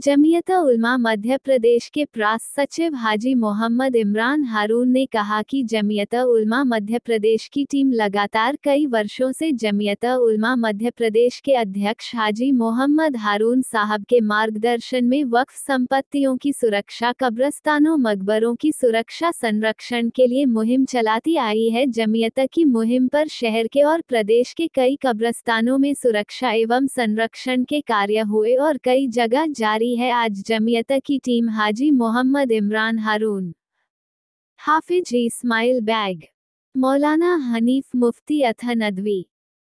जमीयत उलमा मध्य प्रदेश के प्रास सचिव हाजी मोहम्मद इमरान हारून ने कहा कि जमीयत उलमा मध्य प्रदेश की टीम लगातार कई वर्षों से जमीयत उलमा मध्य प्रदेश के अध्यक्ष हाजी मोहम्मद हारून साहब के मार्गदर्शन में वक्फ संपत्तियों की सुरक्षा, कब्रस्तानों मकबरों की सुरक्षा, संरक्षण के लिए मुहिम चलाती आई है। जमीयत की मुहिम पर शहर के और प्रदेश के कई कब्रस्तानों में सुरक्षा एवं संरक्षण के कार्य हुए और कई जगह जारी है आज जमीयता की टीम हाजी मोहम्मद इमरान हारून, हाफिज इस्माइल बैग, मौलाना हनीफ मुफ्ती अथा नदवी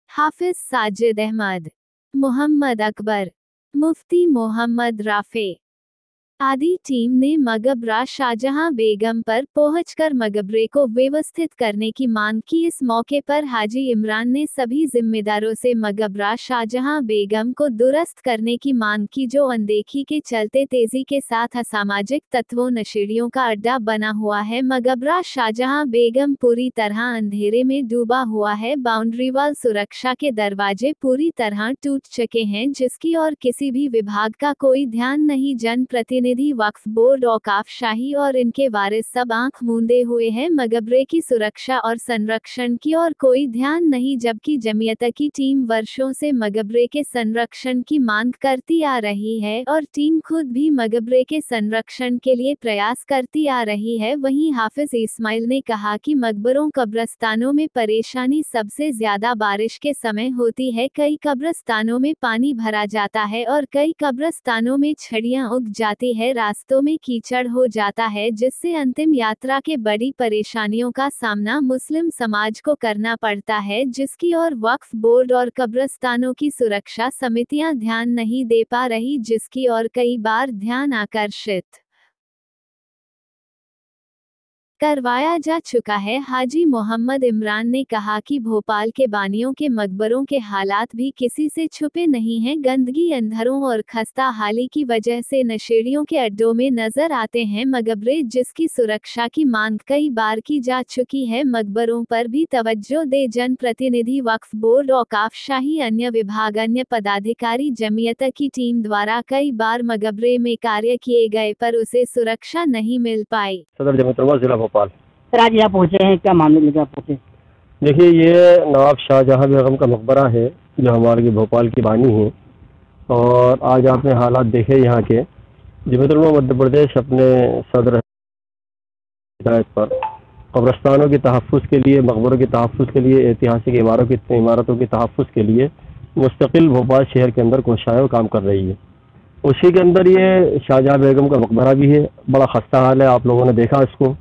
हाफिज साजिद अहमद, मोहम्मद अकबर, मुफ्ती मोहम्मद राफे। आदि टीम ने मगबरा शाहजहां बेगम पर पहुंचकर मगबरे को व्यवस्थित करने की मांग की। इस मौके पर हाजी इमरान ने सभी जिम्मेदारों से मगबरा शाहजहां बेगम को दुरुस्त करने की मांग की, जो अनदेखी के चलते तेज़ी के साथ असामाजिक तत्वों, नशेड़ियों का अड्डा बना हुआ है। मगबरा शाहजहां बेगम पूरी तरह अंधेरे में डूबा हुआ है। बाउंड्री वाल सुरक्षा के दरवाजे पूरी तरह टूट चुके हैं, जिसकी और किसी भी विभाग का कोई ध्यान नहीं। जन प्रतिनिधि वक्फ बोर्ड औकाफ शाही और इनके वारिस सब आँख मूंदे हुए हैं। मगबरे की सुरक्षा और संरक्षण की और कोई ध्यान नहीं, जबकि जमीयत की टीम वर्षों से मगबरे के संरक्षण की मांग करती आ रही है और टीम खुद भी मगबरे के संरक्षण के लिए प्रयास करती आ रही है। वहीं हाफिज इस्माइल ने कहा कि मकबरों कब्रस्तानों में परेशानी सबसे ज़्यादा बारिश के समय होती है। कई कब्रस्तानों में पानी भरा जाता है और कई कब्रस्तानों में छड़ियाँ उग जाती है। है, रास्तों में कीचड़ हो जाता है, जिससे अंतिम यात्रा के बड़ी परेशानियों का सामना मुस्लिम समाज को करना पड़ता है, जिसकी और वक्फ बोर्ड और कब्रस्तानों की सुरक्षा समितियाँ ध्यान नहीं दे पा रही, जिसकी और कई बार ध्यान आकर्षित। करवाया जा चुका है। हाजी मोहम्मद इमरान ने कहा कि भोपाल के बानियों के मकबरों के हालात भी किसी से छुपे नहीं हैं। गंदगी, अंधरों और खस्ता हाली की वजह से नशेड़ियों के अड्डों में नज़र आते हैं मकबरे, जिसकी सुरक्षा की मांग कई बार की जा चुकी है। मकबरों पर भी तवज्जो दे जन प्रतिनिधि वक्फ बोर्ड औकाफ शाही अन्य विभाग, अन्य पदाधिकारी, जमीयत की टीम द्वारा कई बार मकबरे में कार्य किए गए पर उसे सुरक्षा नहीं मिल पाई। भोपाल सर आज यहाँ पहुँचे हैं क्या मामले लेकर पहुँचे? देखिए ये नवाब शाहजहाँ बेगम का मकबरा है जो हमारे भोपाल की बानी है। और आज आपने हालात देखे यहाँ के। जमीतुलमा मध्य प्रदेश अपने सदर हिदायत पर। कब्रस्तानों के तहफ़ के लिए मकबरों के तहफ़ के लिए ऐतिहासिक इमारों की इमारतों के तहफ़ के लिए मुस्तकिल भोपाल शहर के अंदर कोशाएँ काम कर रही है। उसी के अंदर ये शाहजहाँ बेगम का मकबरा भी है। बड़ा खस्ता हाल है आप लोगों ने देखा इसको।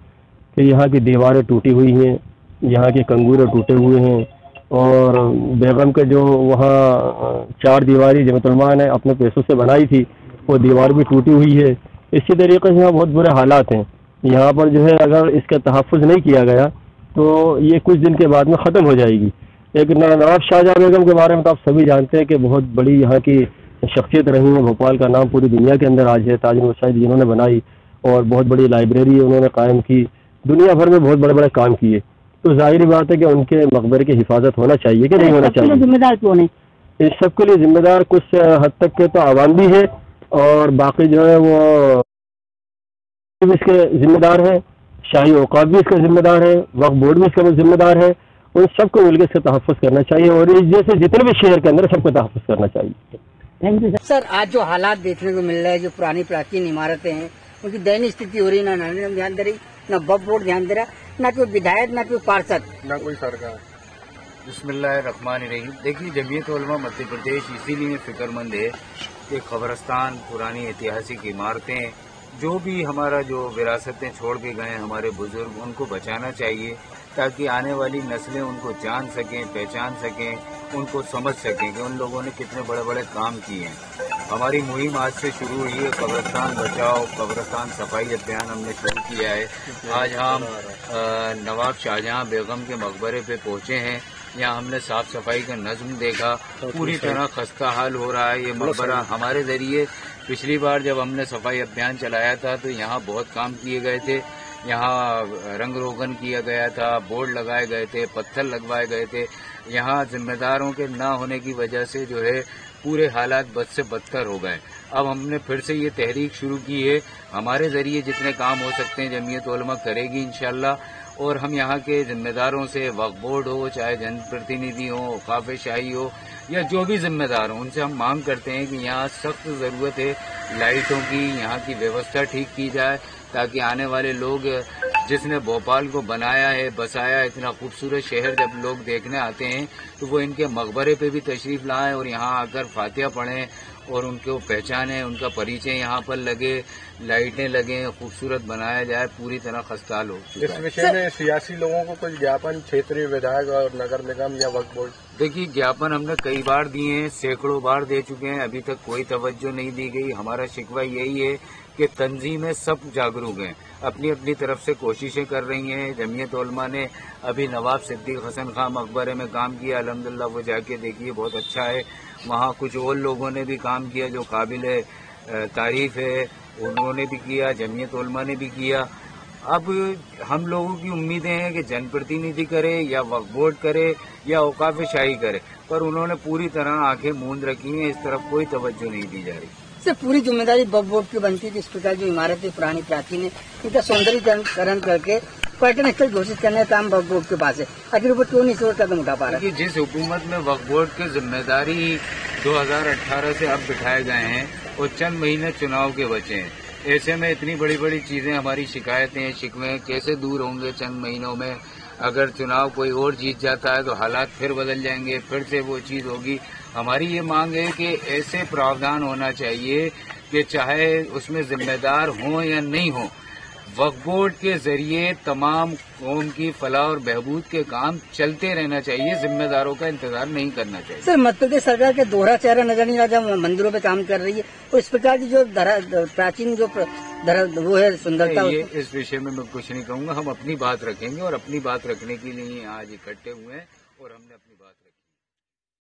कि यहाँ की दीवारें टूटी हुई हैं, यहाँ के कंगूरे टूटे हुए हैं और बेगम के जो वहाँ चार दीवारी जमतुलमा ने अपने पैसों से बनाई थी, वो दीवार भी टूटी हुई है। इसी तरीके से यहाँ बहुत बुरे हालात हैं। यहाँ पर जो है अगर इसका तहफ़ नहीं किया गया तो ये कुछ दिन के बाद में ख़त्म हो जाएगी। एक नवाब शाहजहाँ बेगम के बारे में तो आप सभी जानते हैं कि बहुत बड़ी यहाँ की शख्सियत रही है। भोपाल का नाम पूरी दुनिया के अंदर आज है ताज जिन्होंने बनाई और बहुत बड़ी लाइब्रेरी उन्होंने कायम की। दुनिया भर में बहुत बड़े बड़े काम किए। तो ज़ाहिर बात है कि उनके मकबरे की हिफाजत होना चाहिए कि नहीं होना चाहिए? जिम्मेदार क्यों नहीं? इस सब के लिए जिम्मेदार कुछ हद तक के तो आवाम भी है और बाकी जो है वो इसके जिम्मेदार है शाही औकात भी इसका जिम्मेदार है वक्त बोर्ड भी इसका जिम्मेदार है। उन सबको मिलकर इसका तहफ़ करना चाहिए और इस जैसे जितने भी शहर के अंदर सबको तहफ़ करना चाहिए। थैंक यू सर आज जो हालात देखने को मिल रहे हैं जो पुरानी प्राचीन इमारतें हैं उनकी दयनीय स्थिति हो रही है ना ध्यान दे रही न बब बोर्ड ध्यान दे रहा, न कोई विधायक, न कोई पार्षद। न कोई सरकार। बिस्मिल्लाहमान रहीम देखिए, जमीयत उलमा मध्य प्रदेश इसीलिए फिक्रमंद है कि खबरस्तान, पुरानी ऐतिहासिक इमारतें, जो भी हमारा जो विरासतें छोड़ के गए हमारे बुज़ुर्ग, उनको बचाना चाहिए, ताकि आने वाली नस्लें उनको जान सकें, पहचान सकें, उनको समझ सकें कि उन लोगों ने कितने बड़े बड़े काम किए हैं। हमारी मुहिम आज से शुरू हुई है। कब्रस्तान बचाओ कब्रस्तान सफ़ाई अभियान हमने शुरू किया है। आज हम नवाब शाहजहां बेगम के मकबरे पे पहुँचे हैं। यहाँ हमने साफ़ सफ़ाई का नज्म देखा। पूरी तरह खस्ता हाल हो रहा है। ये मकबरा हमारे ज़रिए पिछली बार जब हमने सफ़ाई अभियान चलाया था तो यहाँ बहुत काम किए गए थे। यहाँ रंग रोगन किया गया था बोर्ड लगाए गए थे पत्थर लगवाए गए थे। यहाँ जिम्मेदारों के ना होने की वजह से जो है पूरे हालात बद से बदतर हो गए। अब हमने फिर से ये तहरीक शुरू की है। हमारे ज़रिए जितने काम हो सकते हैं जमीयत उलमा करेगी इंशाल्लाह। और हम यहाँ के जिम्मेदारों से वक्फ बोर्ड हो, चाहे जनप्रतिनिधि हो काफे शाही हो, या जो भी जिम्मेदार हो, उनसे हम मांग करते हैं कि यहाँ सख्त ज़रूरत है, लाइटों की, यहाँ की व्यवस्था ठीक की जाए, ताकि आने वाले लोग जिसने भोपाल को बनाया है बसाया इतना खूबसूरत शहर जब लोग देखने आते हैं तो वो इनके मकबरे पे भी तशरीफ़ लाएँ और यहाँ आकर फातिहा पढ़ें और उनको पहचाने उनका परिचय यहाँ पर लगे लाइटें लगे खूबसूरत बनाया जाए पूरी तरह खस्ताल हो इस विषय में सियासी लोगों को कुछ ज्ञापन क्षेत्रीय विधायक और नगर निगम या वक्त बोर्ड? देखिए, ज्ञापन हमने कई बार दिए हैं, सैकड़ों बार दे चुके हैं, अभी तक कोई तवज्जो नहीं दी गई। हमारा शिकवा यही है कि तंजीमें सब जागरूक हैं। अपनी अपनी तरफ़ से कोशिशें कर रही हैं। जमीयत उलमा ने अभी नवाब सिद्दीक हसन खान मकबरे में काम किया। अलहमदिल्ला वो जाके देखिए, बहुत अच्छा है। वहाँ कुछ और लोगों ने भी काम किया जो काबिल तारीफ़ है। उन्होंने भी किया, जमीयत उलमा ने भी किया। अब हम लोगों की उम्मीदें हैं कि जनप्रतिनिधि करे या वक्फ बोर्ड करे या औकाफ शाही करे पर उन्होंने पूरी तरह आँखें मूंद रखी हैं इस तरफ़ कोई तवज्जो नहीं दी जा रही। से पूरी ज़िम्मेदारी बब बोर्ड की बनती है कि इस प्रकार जो इमारतें पुरानी प्राचीन है इनका सौंदर्यकरण करके पर्यटन स्थल घोषित करने का काम बब बोर्ड के पास है। आखिर ऊपर क्यों नहीं इस कदम उठा पा रहा? देखिए जिस हुकूमत में वक्फ बोर्ड की ज़िम्मेदारी 2018 से अब बिठाए गए हैं और चंद महीने चुनाव के बचे हैं। ऐसे में इतनी बड़ी बड़ी चीज़ें हमारी शिकायतें हैं शिकवे कैसे दूर होंगे चंद महीनों में? अगर चुनाव कोई और जीत जाता है तो हालात फिर बदल जाएँगे, फिर से वो चीज़ होगी। हमारी ये मांग है कि ऐसे प्रावधान होना चाहिए कि चाहे उसमें जिम्मेदार हों या नहीं हों वक्फ बोर्ड के ज़रिए तमाम कौम की फलाह और बहबूद के काम चलते रहना चाहिए जिम्मेदारों का इंतज़ार नहीं करना चाहिए। सर मध्य प्रदेश सरकार के दोहरा चेहरा नज़र नहीं आ जब मंदिरों पे काम कर रही है और इस प्रकार की जो प्राचीन जो धरा वो है सुंदरता ये इस विषय में मैं कुछ नहीं कहूँगा हम अपनी बात रखेंगे और अपनी बात रखने के लिए आज इकट्ठे हुए हैं और हमने अपनी बात रखी।